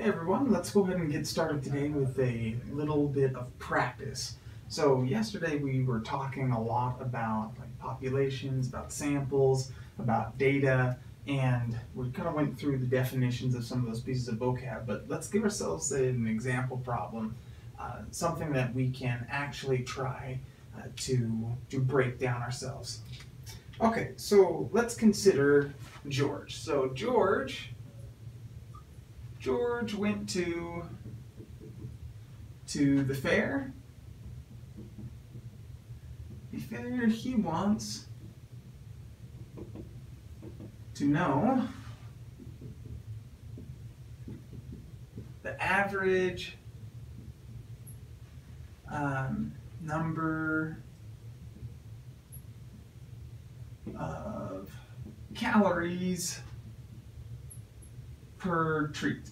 Hey everyone, let's go ahead and get started today with a little bit of practice. So yesterday we were talking a lot about like populations, about samples, about data, and we kind of went through the definitions of some of those pieces of vocab, but let's give ourselves an example problem, uh, something that we can actually try uh, to, to break down ourselves. Okay, so let's consider George. So George George went to to the fair. The fair he wants to know the average um, number of calories per treat.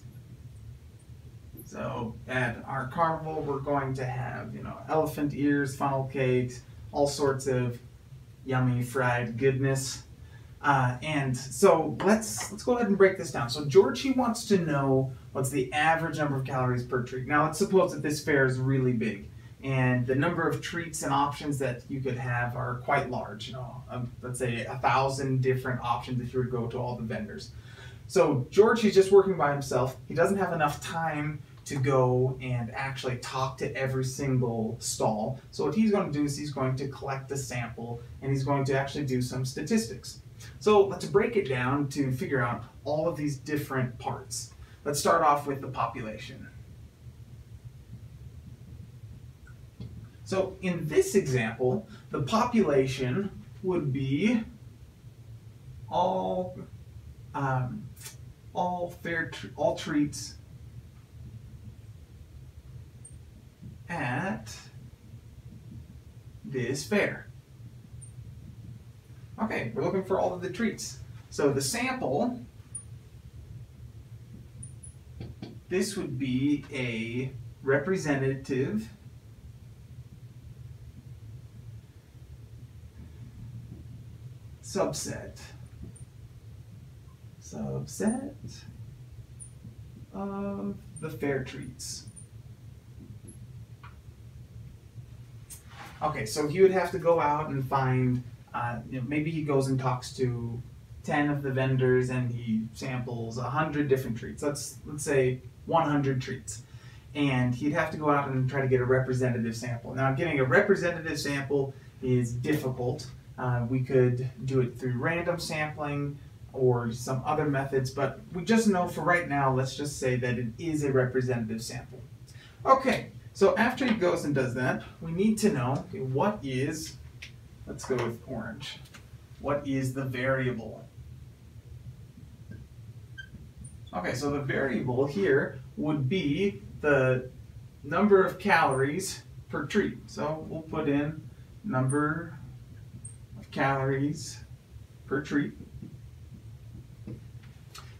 So at our carnival, we're going to have, you know, elephant ears, funnel cakes, all sorts of yummy fried goodness. Uh, and so let's let's go ahead and break this down. So George, he wants to know what's the average number of calories per treat. Now let's suppose that this fair is really big, and the number of treats and options that you could have are quite large. You know, um, let's say a thousand different options if you to go to all the vendors. So George, he's just working by himself. He doesn't have enough time to go and actually talk to every single stall. So what he's going to do is he's going to collect a sample and he's going to actually do some statistics. So let's break it down to figure out all of these different parts. Let's start off with the population. So in this example, the population would be all um, all fair all treats at this fair. Okay, we're looking for all of the treats. So the sample, this would be a representative subset subset of the fair treats. Okay, so he would have to go out and find, uh, you know, maybe he goes and talks to 10 of the vendors and he samples 100 different treats. Let's, let's say 100 treats. And he'd have to go out and try to get a representative sample. Now, getting a representative sample is difficult. Uh, we could do it through random sampling or some other methods, but we just know for right now, let's just say that it is a representative sample. Okay, so after he goes and does that, we need to know okay, what is, let's go with orange, what is the variable? Okay, so the variable here would be the number of calories per treat. So we'll put in number of calories per treat.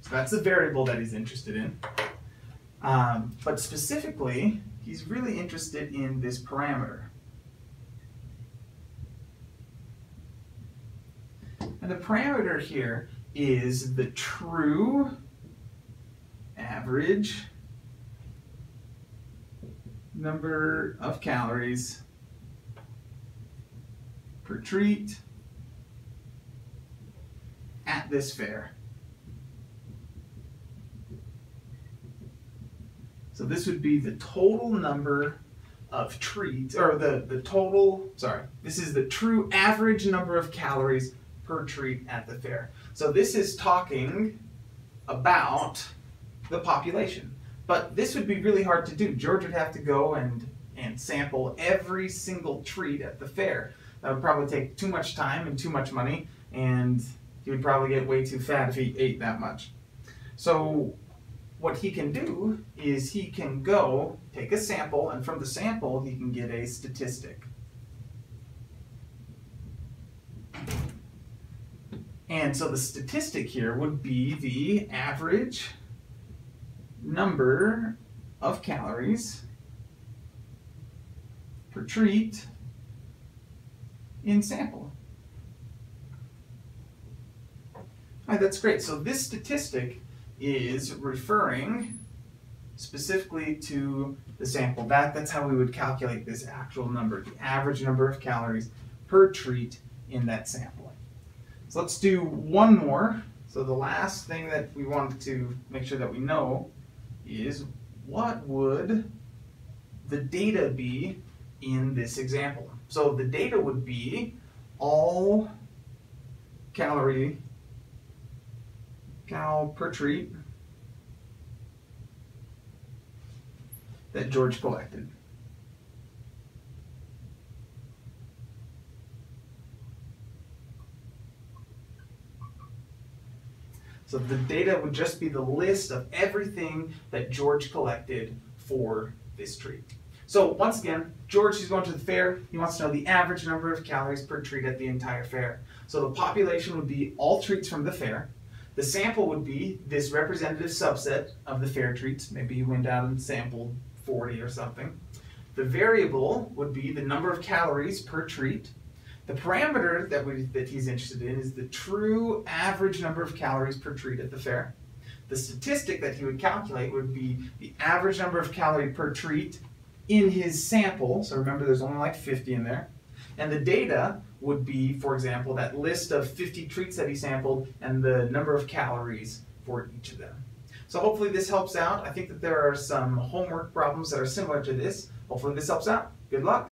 That's the variable that he's interested in. Um, but specifically, he's really interested in this parameter. And the parameter here is the true average number of calories per treat at this fair. So this would be the total number of treats, or the, the total, sorry, this is the true average number of calories per treat at the fair. So this is talking about the population. But this would be really hard to do. George would have to go and, and sample every single treat at the fair. That would probably take too much time and too much money, and he would probably get way too fat if he ate that much. So what he can do is he can go take a sample, and from the sample, he can get a statistic. And so the statistic here would be the average number of calories per treat in sample. All right, that's great. So this statistic is referring specifically to the sample. That, that's how we would calculate this actual number, the average number of calories per treat in that sampling. So let's do one more. So the last thing that we want to make sure that we know is what would the data be in this example? So the data would be all calorie cal per treat that George collected. So the data would just be the list of everything that George collected for this treat. So once again, George is going to the fair. He wants to know the average number of calories per treat at the entire fair. So the population would be all treats from the fair. The sample would be this representative subset of the fair treats. Maybe you went out and sampled 40 or something. The variable would be the number of calories per treat. The parameter that, we, that he's interested in is the true average number of calories per treat at the fair. The statistic that he would calculate would be the average number of calorie per treat in his sample. So remember, there's only like 50 in there. And the data would be, for example, that list of 50 treats that he sampled and the number of calories for each of them. So hopefully this helps out. I think that there are some homework problems that are similar to this. Hopefully this helps out. Good luck.